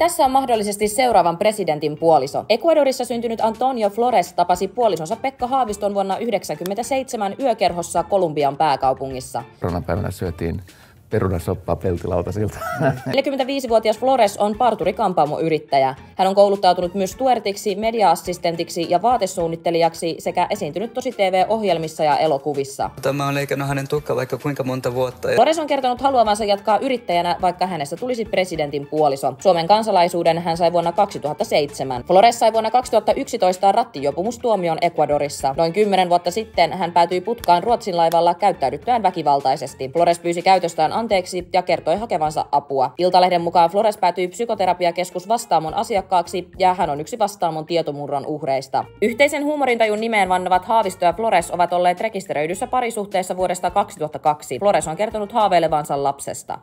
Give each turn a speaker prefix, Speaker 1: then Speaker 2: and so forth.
Speaker 1: Tässä on mahdollisesti seuraavan presidentin puoliso. Ecuadorissa syntynyt Antonio Flores tapasi puolisonsa Pekka Haaviston vuonna 1997 yökerhossa Kolumbian pääkaupungissa.
Speaker 2: Koronapäivänä syötiin perunasoppaa peltilautasilta.
Speaker 1: 45-vuotias Flores on parturi-kampaamoyrittäjä. Hän on kouluttautunut myös tuertiksi, media-assistentiksi ja vaatesuunnittelijaksi sekä esiintynyt tosi TV-ohjelmissa ja elokuvissa.
Speaker 3: Tämä on leikannut hänen tukka vaikka kuinka monta vuotta.
Speaker 1: Flores on kertonut haluavansa jatkaa yrittäjänä, vaikka hänestä tulisi presidentin puoliso. Suomen kansalaisuuden hän sai vuonna 2007. Flores sai vuonna 2011 rattijopumustuomion Ecuadorissa. Noin kymmenen vuotta sitten hän päätyi putkaan Ruotsin laivalla käyttäydyttyään väkivaltaisesti. Flores pyysi käytöstään anteeksi ja kertoi hakevansa apua. Iltalehden mukaan Flores päätyi psykoterapiakeskus Vastaamon asiakkaaksi ja hän on yksi Vastaamon tietomurron uhreista. Yhteisen huumorintajun nimeen vannavat Haavisto ja Flores ovat olleet rekisteröidyssä parisuhteessa vuodesta 2002. Flores on kertonut haaveilevansa lapsesta.